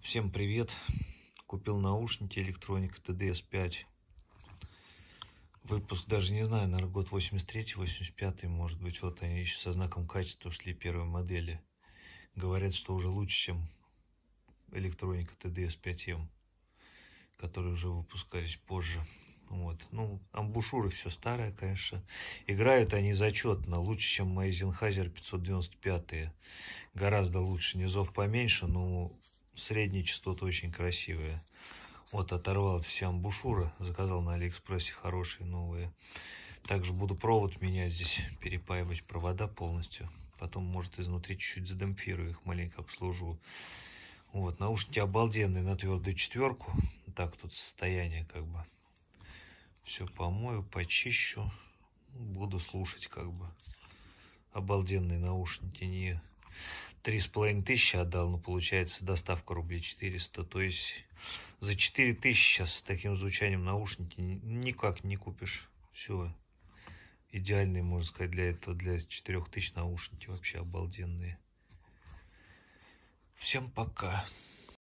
Всем привет! Купил наушники электроника TDS5. Выпуск даже не знаю, наверное, год 83-85, может быть. Вот они еще со знаком качества шли первые модели. Говорят, что уже лучше, чем электроника TDS5M, которые уже выпускались позже. Вот. Ну, амбушюры все старое, конечно. Играют они зачетно, лучше, чем мои Sennheiser 595. Гораздо лучше. Низов поменьше, но средние частоты очень красивые. Вот оторвал все амбушюры, заказал на Алиэкспрессе хорошие новые. Также буду провод менять здесь, перепаивать провода полностью. Потом, может, изнутри чуть-чуть задемпфирую их, маленько обслужу. Вот, наушники обалденные на твердую четверку. Так тут состояние как бы. Все помою, почищу. Буду слушать как бы. Обалденные наушники, не три с половиной тысячи отдал, но получается доставка рублей 400. То есть за четыре тысячи сейчас с таким звучанием наушники никак не купишь. Все. Идеальные, можно сказать, для этого, для четырех тысяч наушники вообще обалденные. Всем пока.